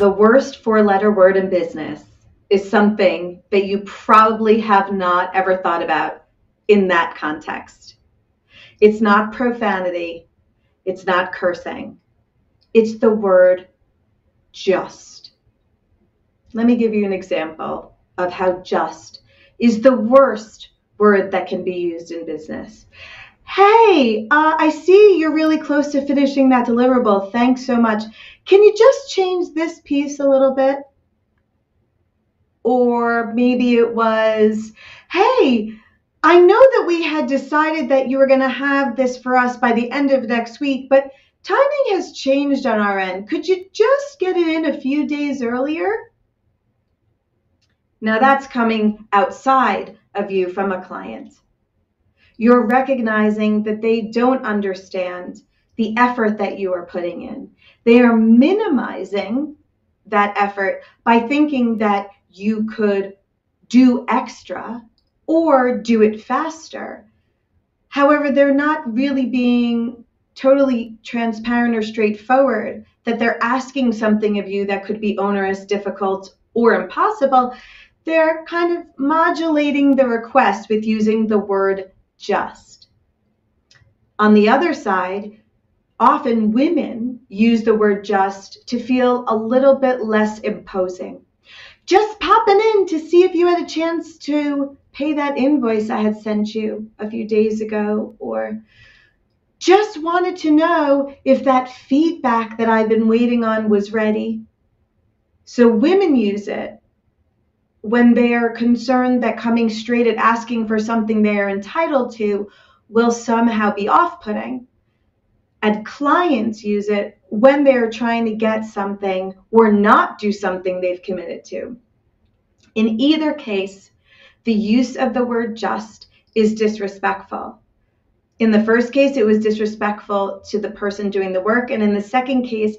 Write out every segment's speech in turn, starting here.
the worst four letter word in business is something that you probably have not ever thought about in that context. It's not profanity, it's not cursing, it's the word just. Let me give you an example of how just is the worst word that can be used in business. Hey, uh, I see you're really close to finishing that deliverable. Thanks so much. Can you just change this piece a little bit? Or maybe it was, hey, I know that we had decided that you were going to have this for us by the end of next week, but timing has changed on our end. Could you just get it in a few days earlier? Now that's coming outside of you from a client. You're recognizing that they don't understand the effort that you are putting in. They are minimizing that effort by thinking that you could do extra or do it faster. However, they're not really being totally transparent or straightforward that they're asking something of you that could be onerous, difficult, or impossible. They're kind of modulating the request with using the word just. On the other side, often women use the word just to feel a little bit less imposing. Just popping in to see if you had a chance to pay that invoice I had sent you a few days ago, or just wanted to know if that feedback that I've been waiting on was ready. So women use it when they are concerned that coming straight at asking for something they are entitled to will somehow be off putting. And clients use it when they're trying to get something or not do something they've committed to. In either case, the use of the word just is disrespectful. In the first case, it was disrespectful to the person doing the work. And in the second case,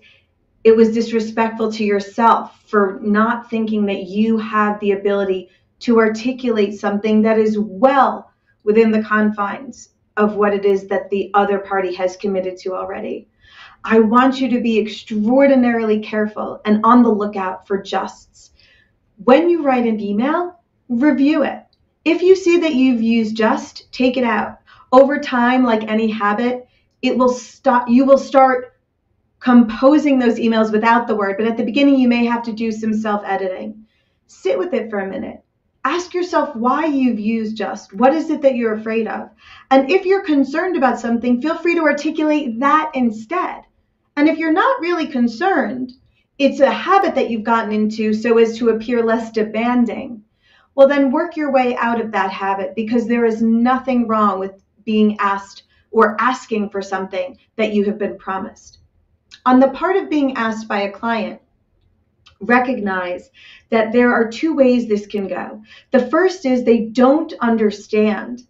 it was disrespectful to yourself for not thinking that you have the ability to articulate something that is well within the confines of what it is that the other party has committed to already. I want you to be extraordinarily careful and on the lookout for justs. When you write an email, review it. If you see that you've used just, take it out. Over time, like any habit, it will stop you will start composing those emails without the word, but at the beginning you may have to do some self-editing. Sit with it for a minute ask yourself why you've used just. What is it that you're afraid of? And if you're concerned about something, feel free to articulate that instead. And if you're not really concerned, it's a habit that you've gotten into so as to appear less demanding. Well, then work your way out of that habit because there is nothing wrong with being asked or asking for something that you have been promised. On the part of being asked by a client, recognize that there are two ways this can go. The first is they don't understand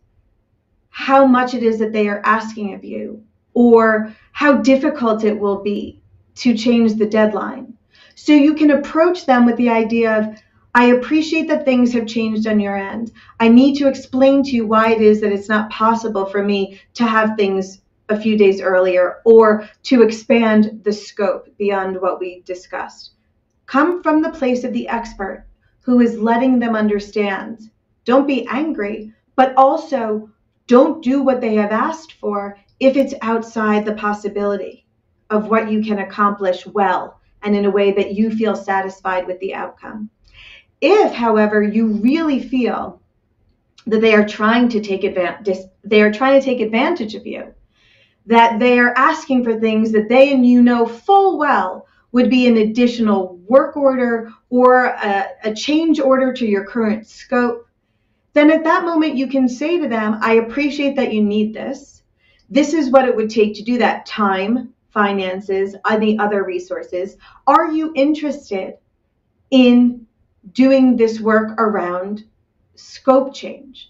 how much it is that they are asking of you or how difficult it will be to change the deadline. So you can approach them with the idea of, I appreciate that things have changed on your end. I need to explain to you why it is that it's not possible for me to have things a few days earlier or to expand the scope beyond what we discussed. Come from the place of the expert who is letting them understand. Don't be angry, but also don't do what they have asked for if it's outside the possibility of what you can accomplish well and in a way that you feel satisfied with the outcome. If, however, you really feel that they are trying to take advantage they are trying to take advantage of you, that they are asking for things that they and you know full well would be an additional work order or a, a, change order to your current scope, then at that moment you can say to them, I appreciate that you need this. This is what it would take to do that time, finances, any other resources. Are you interested in doing this work around scope change?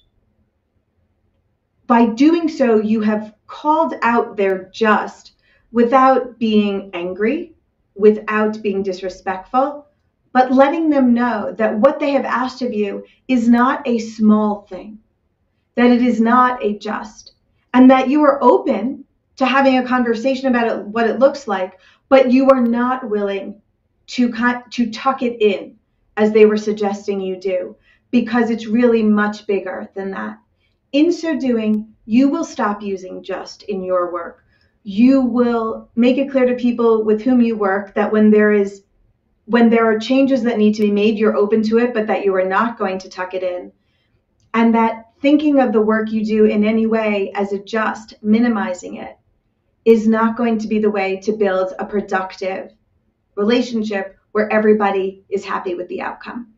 By doing so, you have called out their just without being angry without being disrespectful, but letting them know that what they have asked of you is not a small thing, that it is not a just, and that you are open to having a conversation about it, what it looks like, but you are not willing to to tuck it in as they were suggesting you do because it's really much bigger than that. In so doing, you will stop using just in your work. You will make it clear to people with whom you work that when there is when there are changes that need to be made, you're open to it, but that you are not going to tuck it in. And that thinking of the work you do in any way as a just, minimizing it, is not going to be the way to build a productive relationship where everybody is happy with the outcome.